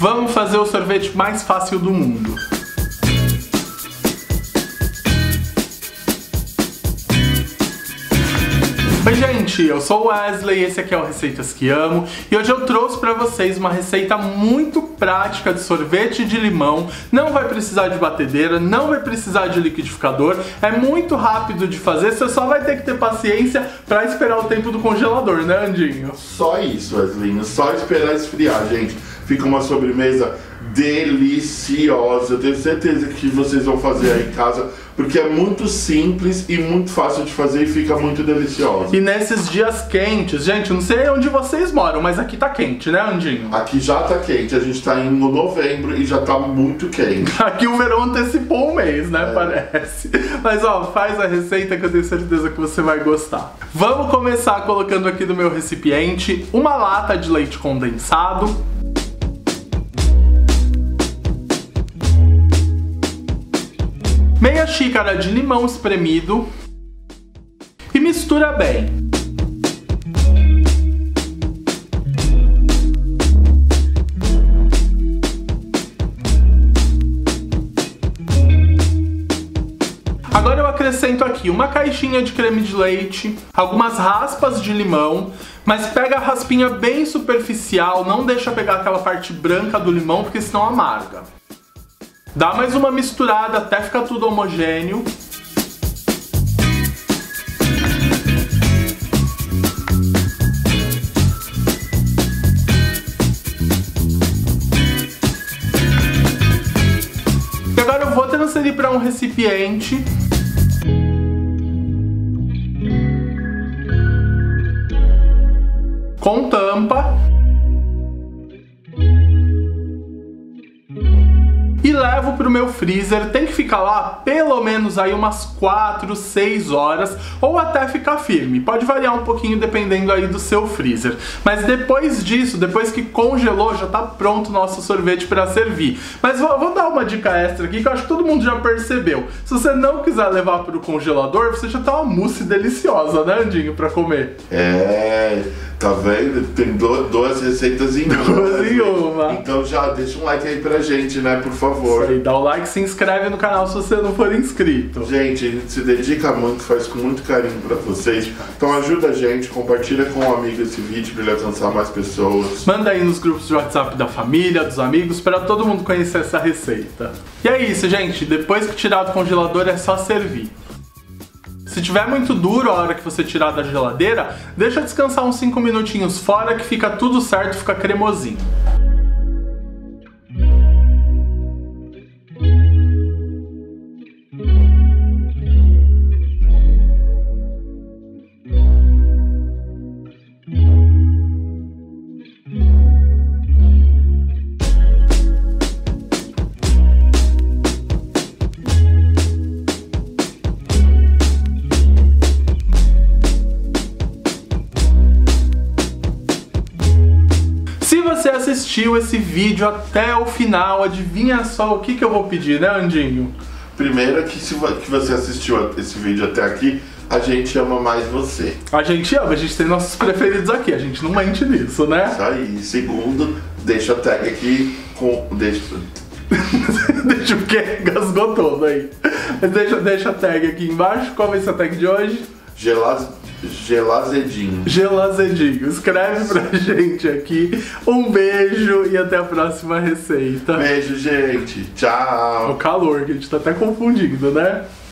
Vamos fazer o sorvete mais fácil do mundo. Oi gente, eu sou o Wesley, esse aqui é o Receitas que Amo e hoje eu trouxe para vocês uma receita muito prática de sorvete de limão. Não vai precisar de batedeira, não vai precisar de liquidificador, é muito rápido de fazer, você só vai ter que ter paciência para esperar o tempo do congelador, né Andinho? Só isso, Wesley, só esperar esfriar, gente. Fica uma sobremesa deliciosa. Eu tenho certeza que vocês vão fazer aí em casa, porque é muito simples e muito fácil de fazer e fica muito deliciosa. E nesses dias quentes, gente, não sei onde vocês moram, mas aqui tá quente, né, Andinho? Aqui já tá quente, a gente tá indo no novembro e já tá muito quente. Aqui o verão antecipou um mês, né, é. parece. Mas ó, faz a receita que eu tenho certeza que você vai gostar. Vamos começar colocando aqui no meu recipiente uma lata de leite condensado, meia xícara de limão espremido e mistura bem. Agora eu acrescento aqui uma caixinha de creme de leite, algumas raspas de limão, mas pega a raspinha bem superficial, não deixa pegar aquela parte branca do limão, porque senão amarga. Dá mais uma misturada até ficar tudo homogêneo. E agora eu vou transferir para um recipiente. Com tampa. Levo pro meu freezer, tem que ficar lá pelo menos aí umas 4, 6 horas ou até ficar firme. Pode variar um pouquinho dependendo aí do seu freezer. Mas depois disso, depois que congelou, já tá pronto o nosso sorvete para servir. Mas vou, vou, dar uma dica extra aqui que eu acho que todo mundo já percebeu. Se você não quiser levar pro congelador, você já tá uma mousse deliciosa, né, Andinho, para comer. É, tá vendo? Tem duas receitas em uma. Duas em uma. Então já deixa um like aí pra gente, né, por favor. Isso aí, dá o like, se inscreve no canal se você não for inscrito. Gente, a gente se dedica muito, faz com muito carinho pra vocês. Então ajuda a gente, compartilha com um amigo esse vídeo pra ele alcançar mais pessoas. Manda aí nos grupos de WhatsApp da família, dos amigos, para todo mundo conhecer essa receita. E é isso, gente. Depois que tirar do congelador é só servir. Se tiver muito duro a hora que você tirar da geladeira, deixa descansar uns 5 minutinhos fora que fica tudo certo, fica cremosinho. Você assistiu esse vídeo até o final, adivinha só o que, que eu vou pedir, né, Andinho? Primeiro é que se que você assistiu esse vídeo até aqui, a gente ama mais você. A gente ama, a gente tem nossos preferidos aqui, a gente não mente nisso, né? Isso aí. Segundo, deixa a tag aqui com. Deixa. deixa o quê? Gasgou todo aí. Deixa, deixa a tag aqui embaixo. Qual vai ser a tag de hoje? Gelado Gelazedinho. Gelazedinho. Escreve pra gente aqui. Um beijo e até a próxima receita. Beijo, gente. Tchau. O calor, que a gente tá até confundindo, né?